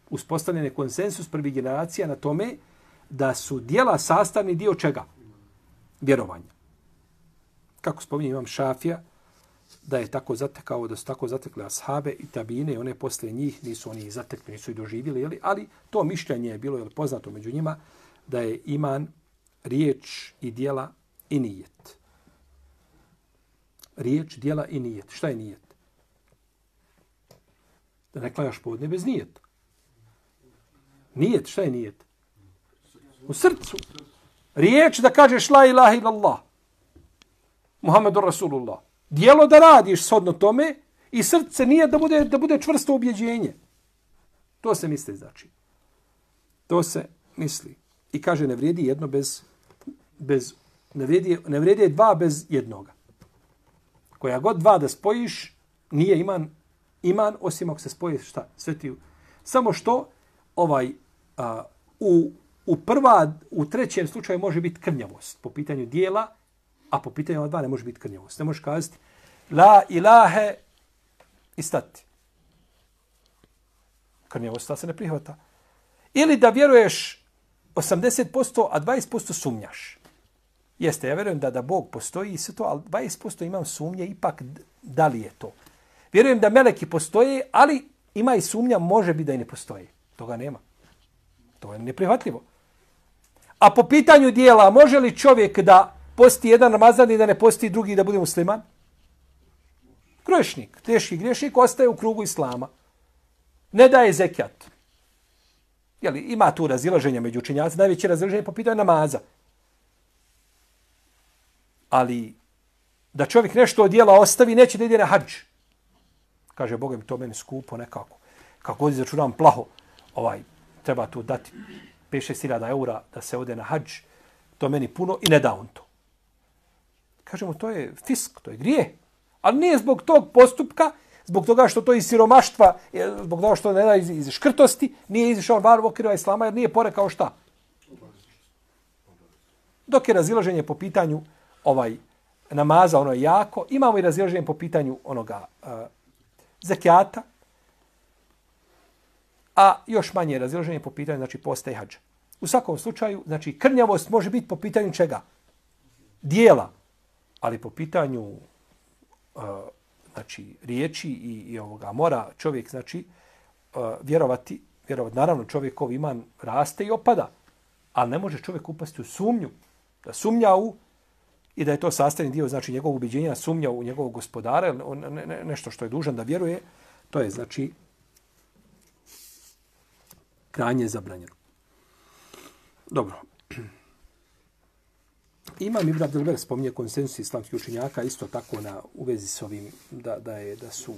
Uspostavljen je konsensus prvi generacija na tome da su dijela sastavni dio čega? Vjerovanja kako spominje imam Šafija, da je tako zatekao, da su tako zatekli ashabe i tabine i one posle njih nisu oni zatekli, nisu i doživjeli, jeli? ali to mišljenje je bilo jeli, poznato među njima da je iman riječ i dijela i nijet. Riječ, dijela i nijet. Šta je nijet? Da ne klanjaš podne bez nijeta. Nijet, šta je nijet? U srcu. Riječ da kažeš la ilaha illallah. Muhammedu Rasulullah. Dijelo da radiš shodno tome i srce nije da bude, da bude čvrsto objeđenje. To se misli znači. To se misli. I kaže ne vrijedi jedno bez, bez ne, vrijedi, ne vrijedi dva bez jednoga. Koja god dva da spojiš, nije iman, iman osim ako se spoji šta? Sveti, samo što ovaj a, u, u prva, u trećem slučaju može biti krnjavost po pitanju dijela, A po pitanju ova dva ne može biti krnjavost. Ne možeš kazati la ilahe i stati. Krnjavost ta se ne prihvata. Ili da vjeruješ 80%, a 20% sumnjaš. Jeste, ja vjerujem da da Bog postoji i sve to, ali 20% imam sumnje ipak da li je to. Vjerujem da meleki postoje, ali ima i sumnja, može bi da i ne postoje. Toga nema. To je neprihvatljivo. A po pitanju dijela, može li čovjek da posti jedan Ramazan i da ne posti drugi da bude musliman? Grešnik, teški grešnik, ostaje u krugu islama. Ne daje zekijat. Jeli, ima tu razilaženja među učinjaci, najveće razilaženje po pitanju namaza. Ali da čovjek nešto od dijela ostavi, neće da ide na hađ. Kaže, Boga mi to meni skupo nekako. Kako god izračunam plaho, ovaj, treba tu dati 5-6 eura da se ode na hađ, to meni puno i ne da on to. Kažemo, to je fisk, to je grije. Ali nije zbog tog postupka, zbog toga što to iz siromaštva, zbog toga što ne da iz, iz škrtosti, nije izišao bar u okriva islama, jer nije porekao šta. Dok je razilaženje po pitanju ovaj namaza, ono je jako, imamo i razilaženje po pitanju onoga eh, uh, zakijata, a još manje razilaženje po pitanju, znači, posta i hađa. U svakom slučaju, znači, krnjavost može biti po pitanju čega? Dijela, ali po pitanju uh, znači, riječi i, i ovoga mora čovjek, znači, uh, vjerovati, vjerovati. Naravno, čovjekov iman raste i opada, ali ne može čovjek upasti u sumnju, da sumnja u i da je to sastavni dio, znači, njegovog ubeđenja, sumnja u njegovog gospodara, ne, ne, nešto što je dužan da vjeruje, to je, znači, krajnje zabranjeno. Dobro. Imam Ibn Abdelber spominje konsensus islamskih učenjaka isto tako na u vezi s ovim da, da je da su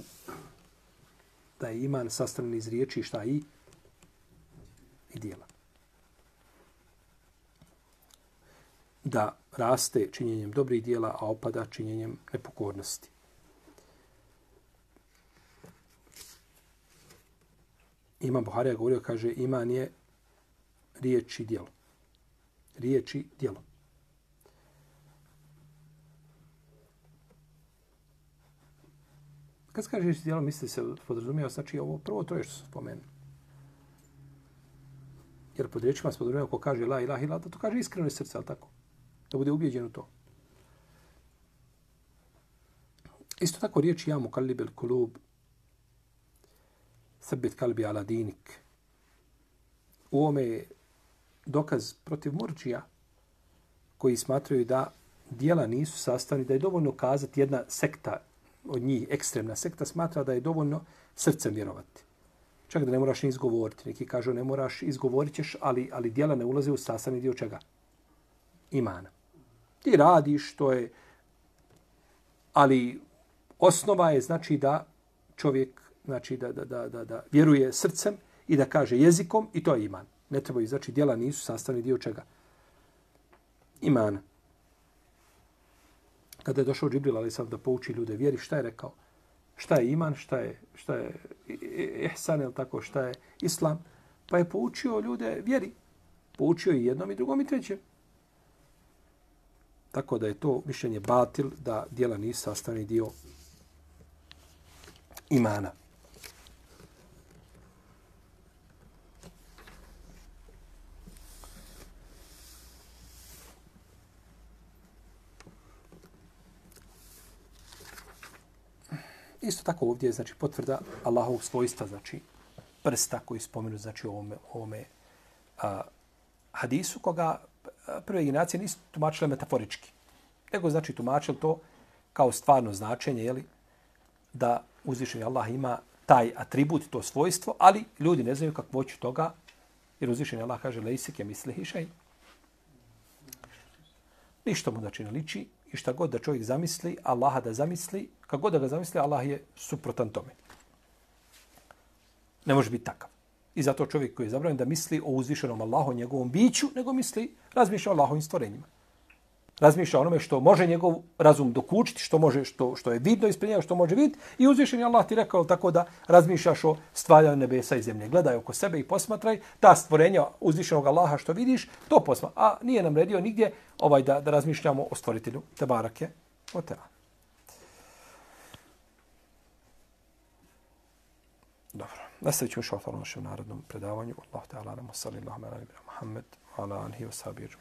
da je iman sastavljen iz riječi šta i i dijela. Da raste činjenjem dobrih dijela, a opada činjenjem nepokornosti. Ima Buharija govorio, kaže, iman je riječ i dijelo. Riječ i dijelo. Kad kažeš djelo misli se podrazumijeva, znači ovo prvo troje što se spomenu. Jer pod riječima se podrazumijeva ko kaže la ilaha ila, da to kaže iskreno iz srca, ali tako? Da bude ubijeđen u to. Isto tako riječ ja mu kalibel kulub sabit kalbi ala dinik. U ome je dokaz protiv murđija koji smatraju da dijela nisu sastavni, da je dovoljno kazati jedna sekta od njih, ekstremna sekta, smatra da je dovoljno srcem vjerovati. Čak da ne moraš ni izgovoriti. Neki kažu ne moraš, izgovorit ćeš, ali, ali dijela ne ulaze u sastavni dio čega? Imana. Ti radiš, to je... Ali osnova je znači da čovjek znači da, da, da, da, da vjeruje srcem i da kaže jezikom i to je iman. Ne treba znači djela nisu sastavni dio čega? Imana. Kada je došao Džibril, ali sam da pouči ljude vjeri, šta je rekao? Šta je iman, šta je, šta je ihsan, ili tako, šta je islam? Pa je poučio ljude vjeri. Poučio i jednom, i drugom, i trećem. Tako da je to mišljenje batil da djela nisu sastavni dio imana. Isto tako ovdje je znači potvrda Allahovog svojstva, znači prsta koji spomenu znači ovome, ovome a, hadisu koga prve generacije nisu tumačile metaforički. Nego znači tumačili to kao stvarno značenje, jeli, da uzvišeni Allah ima taj atribut, to svojstvo, ali ljudi ne znaju kakvoću toga, jer uzvišeni Allah kaže, lejsik je misli hišaj. Ništa mu znači ne liči, i šta god da čovjek zamisli, Allaha da zamisli, kako god da ga zamisli, Allah je suprotan tome. Ne može biti takav. I zato čovjek koji je zabranjen da misli o uzvišenom Allahu, o njegovom biću, nego misli, razmišlja o Allahovim stvorenjima razmišlja onome što može njegov razum dokučiti, što može što što je vidno ispred njega, što može vidjeti i uzvišeni Allah ti rekao tako da razmišljaš o stvaranju nebesa i zemlje. Gledaj oko sebe i posmatraj ta stvorenja uzvišenog Allaha što vidiš, to posma. A nije nam redio nigdje ovaj da, da razmišljamo o stvoritelju te barake. O Dobro. Nastavit ćemo što u našem narodnom predavanju. Allah te ala, sallallahu alaihi wa sallam, Muhammed, ala anhi wa sabiru.